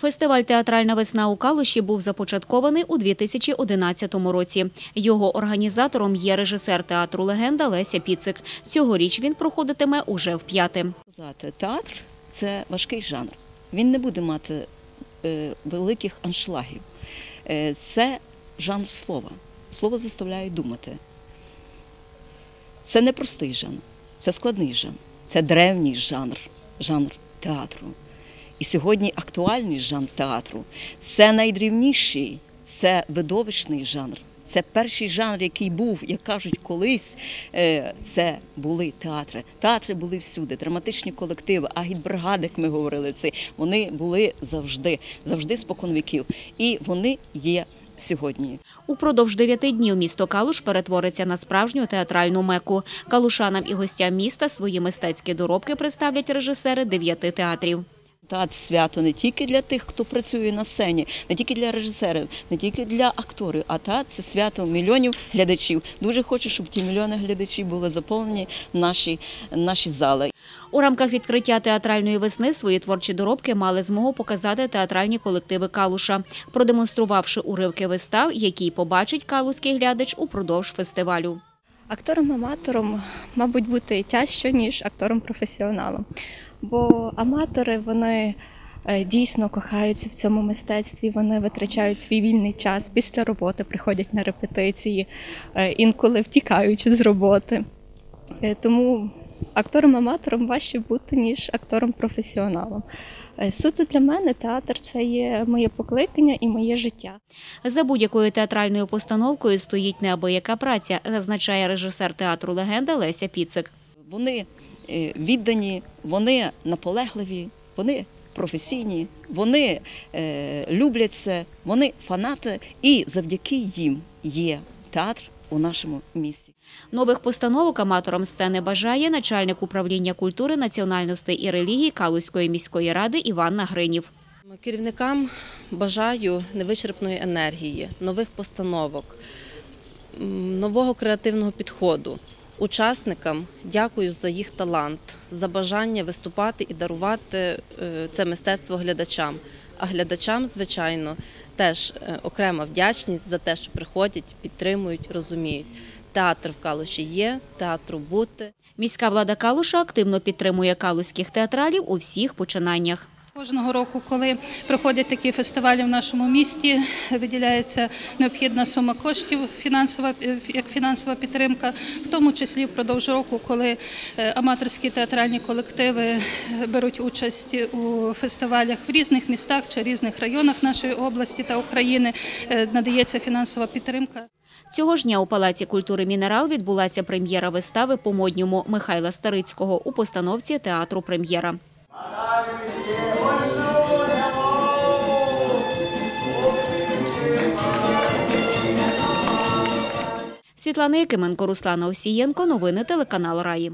Фестиваль Театральна весна у Калуші був започаткований у 2011 році. Його організатором є режисер театру Легенда Леся Піцик. Цьогоріч він проходитиме уже вп'яте. Сказати, театр це важкий жанр. Він не буде мати е, великих аншлагів. Е, це жанр слова. Слово заставляє думати. Це не простий жанр, це складний жанр, це древній жанр, жанр театру. І сьогодні актуальний жанр театру. Це найдрівніший, це видовищний жанр. Це перший жанр, який був, як кажуть, колись. е, Це були театри. Театри були всюди, драматичні колективи, агітбригади, як ми говорили, це вони були завжди, завжди споконвіків. І вони є сьогодні. Упродовж дев'яти днів місто Калуш перетвориться на справжню театральну меку. Калушанам і гостям міста свої мистецькі доробки представлять режисери дев'яти театрів. Театр свято не тільки для тих, хто працює на сцені, не тільки для режисерів, не тільки для акторів, а театр – це свято мільйонів глядачів. Дуже хочу, щоб ті мільйони глядачів були заповнені наші, наші зали. У рамках відкриття театральної весни свої творчі доробки мали змогу показати театральні колективи Калуша, продемонструвавши уривки вистав, які побачить калузький глядач упродовж фестивалю. Актором-аматором, мабуть, бути тяжче, ніж актором-професіоналом. Бо аматори вони е, дійсно кохаються в цьому мистецтві, вони витрачають свій вільний час після роботи, приходять на репетиції, е, інколи втікаючи з роботи. Е, Тому актором-аматором важче бути, ніж актором-професіоналом. Суто для мене театр це є моє покликання і моє життя. За будь-якою театральною постановкою стоїть неабияка праця, зазначає режисер театру Легенда Леся Піцик. Вони е, віддані, вони наполегливі, вони професійні, вони е, люблять це, вони фанати, і завдяки їм є театр у нашому місті. Нових постановок аматорам сцени бажає начальник управління культури, національностей і релігії Калузької міської ради Іван Нагринів. Керівникам бажаю невичерпної енергії, нових постановок, нового креативного підходу. Учасникам дякую за їх талант, за бажання виступати і дарувати е, це мистецтво глядачам. А глядачам, звичайно, теж е, окрема вдячність за те, що приходять, підтримують, розуміють. Театр в Калуші є, театру бути. Міська влада Калуша активно підтримує калузьких театралів у всіх починаннях. Кожного року, коли проходять такі фестивалі в нашому місті, виділяється необхідна сума коштів, фінансова е, як фінансова підтримка, в тому числі впродовж року, коли е, аматорські театральні колективи е, беруть участь у фестивалях в різних містах чи різних районах нашої області та України, надається фінансова підтримка. Цього ж дня у Палаці культури Мінерал відбулася прем'єра вистави по модньому Михайла Старицького у постановці театру Прем'єра. Світлана Якименко, Руслана Овсієнко. Новини телеканал Раї.